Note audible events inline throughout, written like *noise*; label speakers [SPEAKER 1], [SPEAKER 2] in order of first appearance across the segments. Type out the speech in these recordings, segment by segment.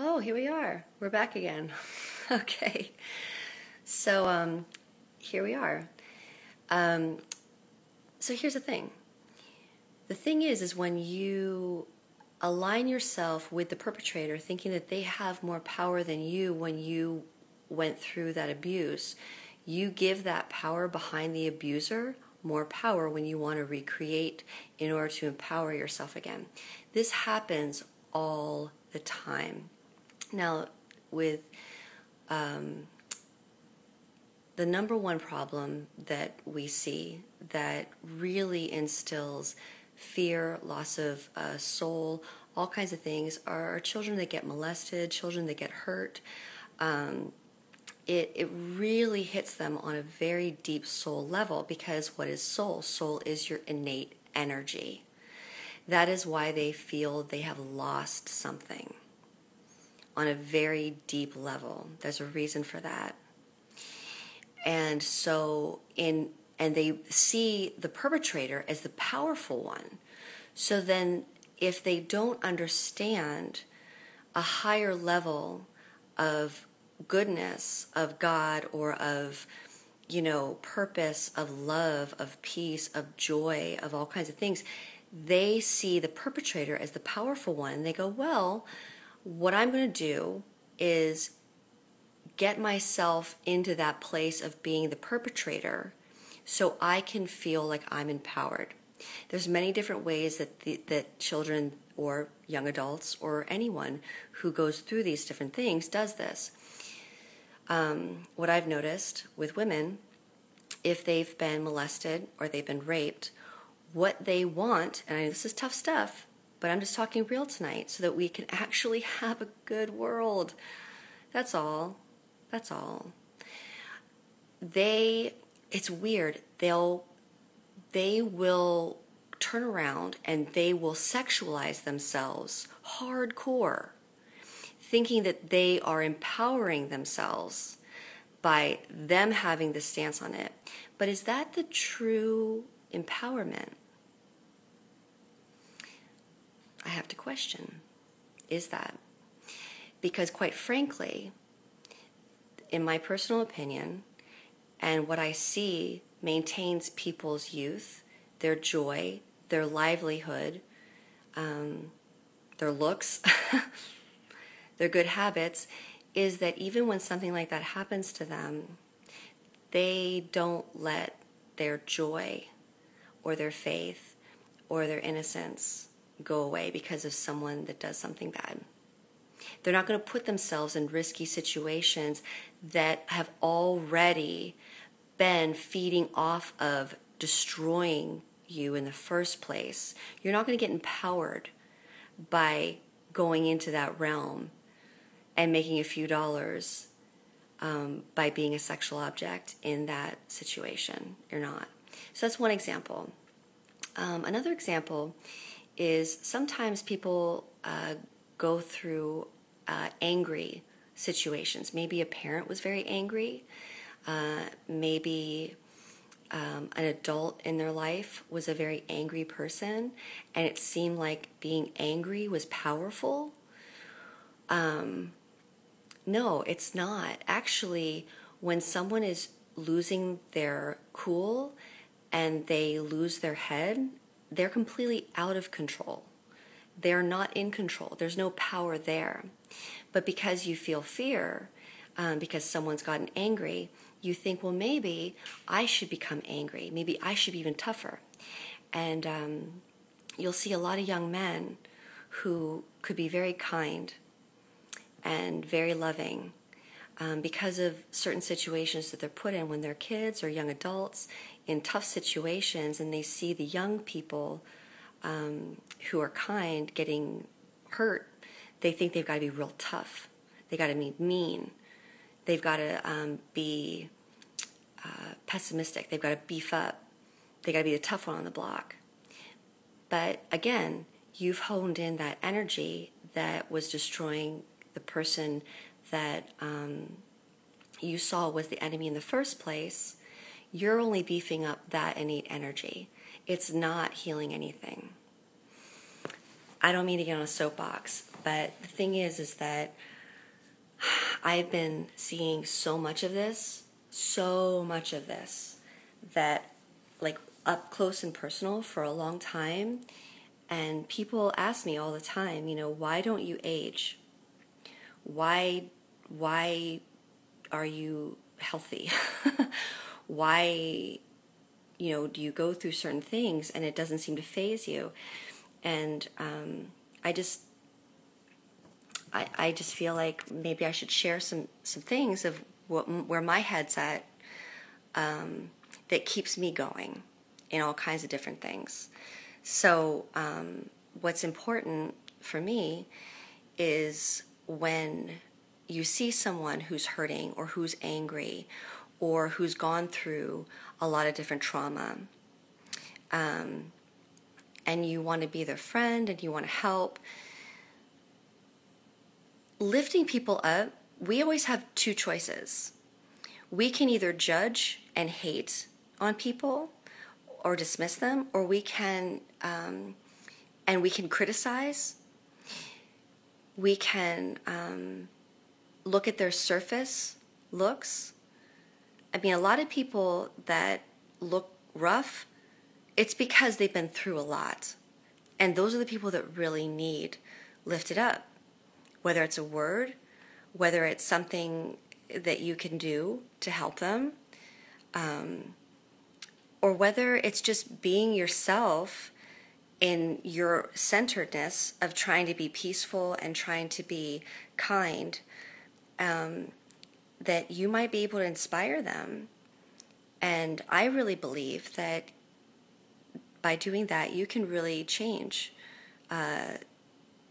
[SPEAKER 1] Oh, here we are. We're back again. *laughs* okay. So, um, here we are. Um, so here's the thing. The thing is, is when you align yourself with the perpetrator, thinking that they have more power than you when you went through that abuse, you give that power behind the abuser more power when you want to recreate in order to empower yourself again. This happens all the time. Now, with um, the number one problem that we see that really instills fear, loss of uh, soul, all kinds of things are children that get molested, children that get hurt. Um, it, it really hits them on a very deep soul level because what is soul? Soul is your innate energy. That is why they feel they have lost something on a very deep level. There's a reason for that. And so in and they see the perpetrator as the powerful one. So then if they don't understand a higher level of goodness of God or of you know purpose of love of peace of joy of all kinds of things they see the perpetrator as the powerful one they go well what I'm going to do is get myself into that place of being the perpetrator so I can feel like I'm empowered. There's many different ways that the, that children or young adults or anyone who goes through these different things does this. Um, what I've noticed with women, if they've been molested or they've been raped, what they want, and this is tough stuff, but I'm just talking real tonight so that we can actually *laughs* have a good world. That's all. That's all. They, it's weird. They'll, they will turn around and they will sexualize themselves hardcore, thinking that they are empowering themselves by them having the stance on it. But is that the true empowerment? I have to question is that? Because, quite frankly, in my personal opinion, and what I see maintains people's youth, their joy, their livelihood, um, their looks, *laughs* their good habits, is that even when something like that happens to them, they don't let their joy or their faith or their innocence go away because of someone that does something bad. They're not going to put themselves in risky situations that have already been feeding off of destroying you in the first place. You're not going to get empowered by going into that realm and making a few dollars um, by being a sexual object in that situation. You're not. So that's one example. Um, another example is sometimes people uh, go through uh, angry situations. Maybe a parent was very angry. Uh, maybe um, an adult in their life was a very angry person, and it seemed like being angry was powerful. Um, no, it's not. Actually, when someone is losing their cool and they lose their head they're completely out of control. They're not in control. There's no power there. But because you feel fear, um, because someone's gotten angry, you think, well, maybe I should become angry. Maybe I should be even tougher. And um, you'll see a lot of young men who could be very kind and very loving um, because of certain situations that they're put in when they're kids or young adults in tough situations and they see the young people um, who are kind getting hurt, they think they've got to be real tough. They got to be mean. They've got to um, be uh, pessimistic. They've got to beef up. They got to be the tough one on the block. But again, you've honed in that energy that was destroying the person that um, you saw was the enemy in the first place you're only beefing up that innate energy. It's not healing anything. I don't mean to get on a soapbox, But the thing is, is that I've been seeing so much of this, so much of this, that like up close and personal for a long time. And people ask me all the time, you know, why don't you age? Why, why are you healthy? *laughs* why, you know, do you go through certain things and it doesn't seem to faze you? And um, I just, I, I just feel like maybe I should share some some things of what, where my head's at um, that keeps me going in all kinds of different things. So um, what's important for me is when you see someone who's hurting or who's angry or who's gone through a lot of different trauma. Um, and you want to be their friend and you want to help lifting people up, we always have two choices. We can either judge and hate on people or dismiss them, or we can, um, and we can criticize. We can um, look at their surface looks. I mean, a lot of people that look rough, it's because they've been through a lot. And those are the people that really need lifted up whether it's a word, whether it's something that you can do to help them, um, or whether it's just being yourself in your centeredness of trying to be peaceful and trying to be kind, um, that you might be able to inspire them. And I really believe that by doing that, you can really change uh,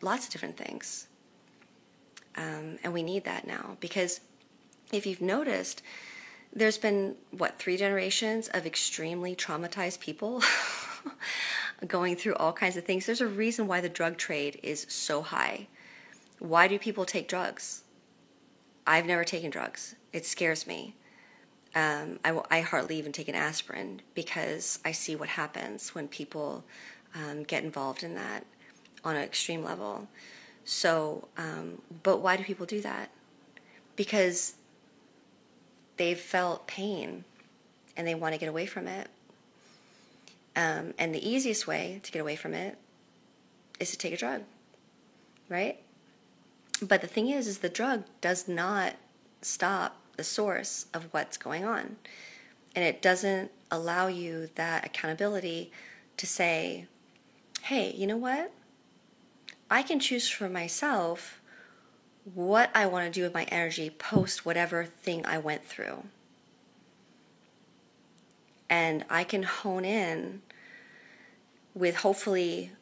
[SPEAKER 1] lots of different things. Um, and we need that now because if you've noticed, there's been, what, three generations of extremely traumatized people *laughs* going through all kinds of things. There's a reason why the drug trade is so high. Why do people take drugs? I've never taken drugs. It scares me. Um, I, I, hardly even take an aspirin because I see what happens when people um, get involved in that on an extreme level. So, um, but why do people do that? Because they've felt pain and they want to get away from it. Um, and the easiest way to get away from it is to take a drug, right? But the thing is, is the drug does not stop the source of what's going on, and it doesn't allow you that accountability to say, "Hey, you know what? I can choose for myself what I want to do with my energy post whatever thing I went through. And I can hone in with hopefully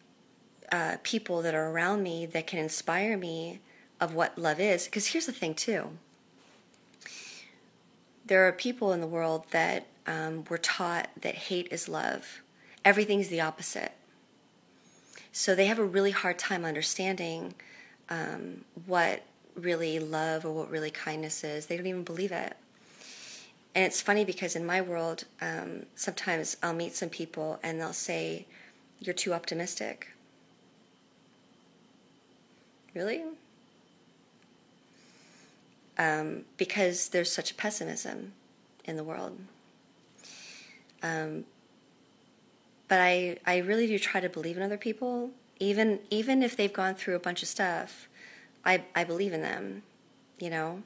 [SPEAKER 1] uh, people that are around me that can inspire me of what love is. Because here's the thing, too there are people in the world that um, were taught that hate is love, everything's the opposite. So they have a really hard time understanding um, what really love or what really kindness is. They don't even believe it. And it's funny because in my world, um, sometimes I'll meet some people and they'll say, You're too optimistic. Really? Um, because there's such a pessimism in the world. Um, but I, I really do try to believe in other people, even even if they've gone through a bunch of stuff. I I believe in them, you know,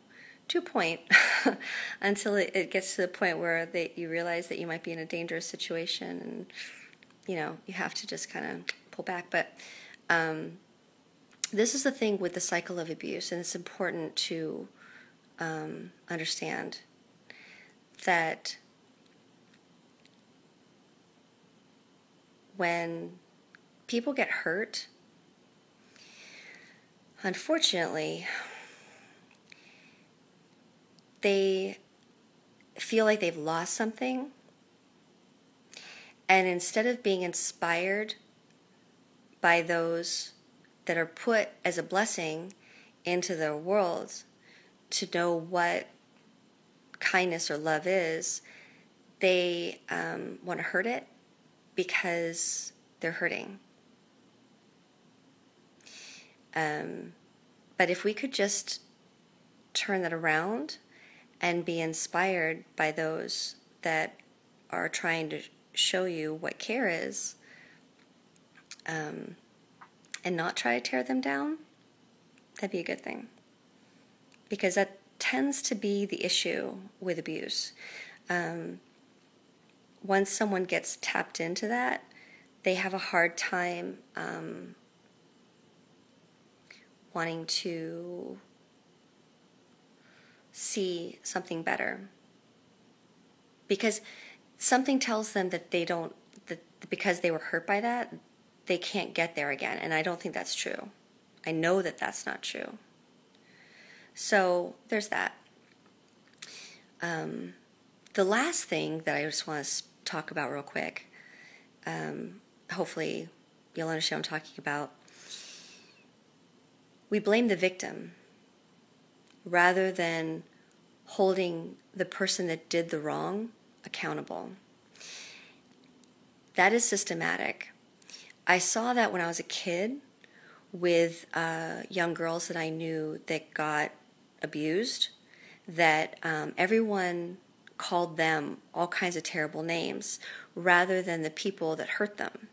[SPEAKER 1] to a point, *laughs* until it, it gets to the point where they you realize that you might be in a dangerous situation, and you know you have to just kind of pull back. But um, this is the thing with the cycle of abuse, and it's important to um, understand that when people get hurt, unfortunately, they feel like they've lost something. And instead of being inspired by those that are put as a blessing into their world to know what kindness or love is, they um, want to hurt it because they're hurting. Um, but if we could just turn that around and be inspired by those that are trying to show you what care is um, and not try to tear them down, that'd be a good thing. Because that tends to be the issue with abuse. Um, once someone gets tapped into that, they have a hard time um, wanting to see something better. Because something tells them that they don't, that because they were hurt by that, they can't get there again. And I don't think that's true. I know that that's not true. So there's that. Um, the last thing that I just want to talk about real quick, um, hopefully you'll understand what I'm talking about. We blame the victim rather than holding the person that did the wrong accountable. That is systematic. I saw that when I was a kid with uh, young girls that I knew that got abused, that um, everyone called them all kinds of terrible names rather than the people that hurt them.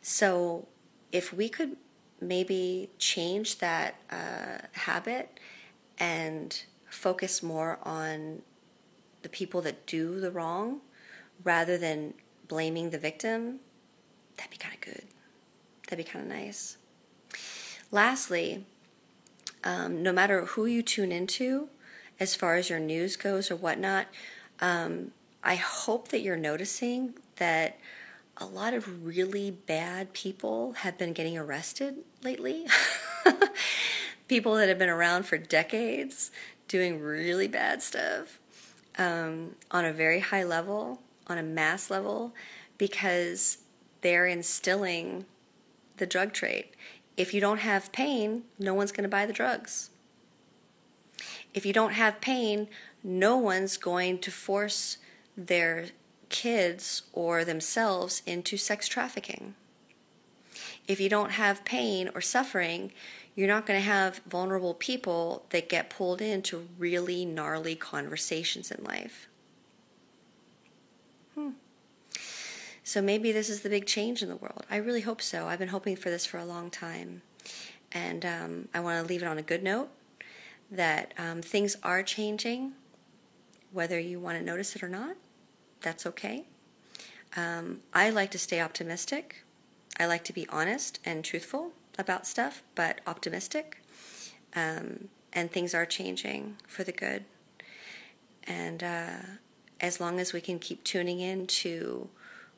[SPEAKER 1] So if we could maybe change that uh, habit and focus more on the people that do the wrong rather than blaming the victim, that'd be kind of good. That'd be kind of nice. Lastly, um, no matter who you tune into, as far as your news goes or whatnot, um, I hope that you're noticing that a lot of really bad people have been getting arrested lately. *laughs* people that have been around for decades doing really bad stuff um, on a very high level, on a mass level, because they're instilling the drug trade. If you don't have pain, no one's going to buy the drugs. If you don't have pain, no one's going to force their kids or themselves into sex trafficking. If you don't have pain or suffering, you're not going to have vulnerable people that get pulled into really gnarly conversations in life. So maybe this is the big change in the world. I really hope so. I've been hoping for this for a long time. And um, I want to leave it on a good note that um, things are changing, whether you want to notice it or not. That's okay. Um, I like to stay optimistic. I like to be honest and truthful about stuff, but optimistic. Um, and things are changing for the good. And uh, as long as we can keep tuning in to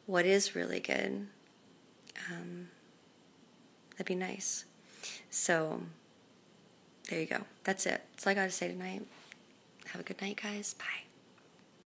[SPEAKER 1] what is really good, um, that'd be nice. So, there you go. That's it. That's all I got to say tonight. Have a good night, guys. Bye.